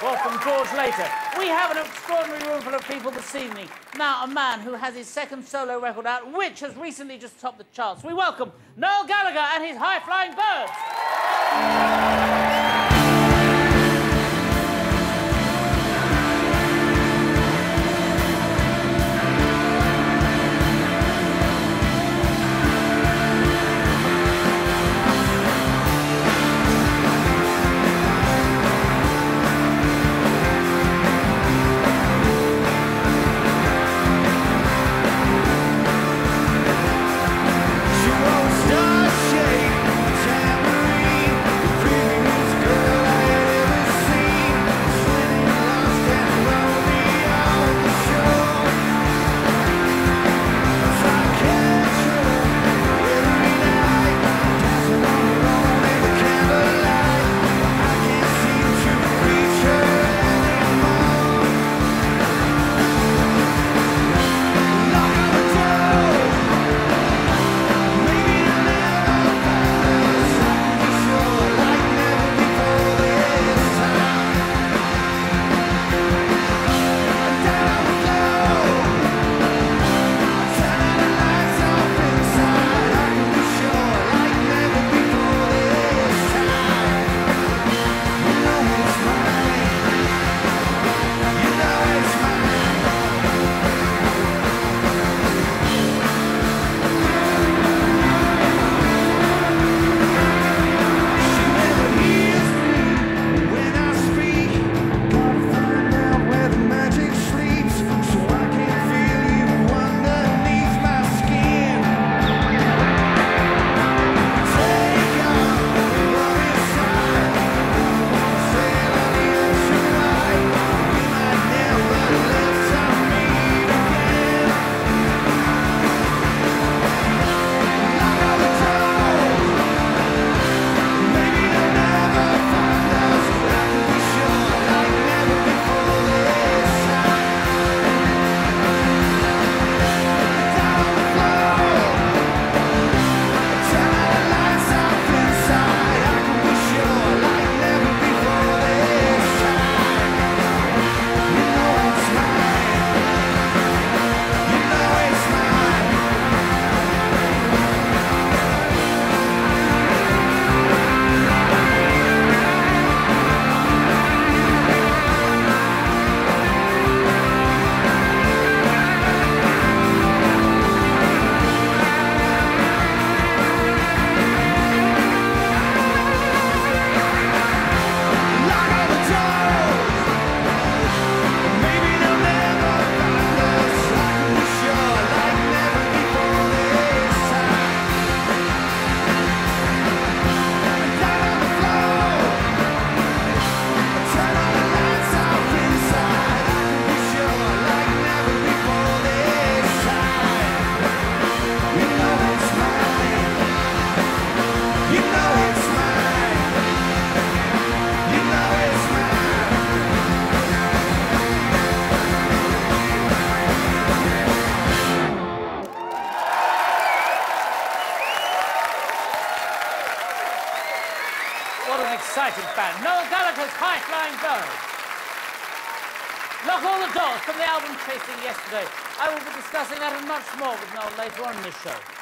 Well, from George later. We have an extraordinary room full of people this evening. Now, a man who has his second solo record out, which has recently just topped the charts. We welcome Noel Gallagher and his high-flying birds. What an exciting band. Noel Gallagher's High Flying Birds. Lock all the doors from the album Chasing Yesterday. I will be discussing that and much more with Noel later on in the show.